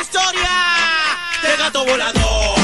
Historia de gato volador.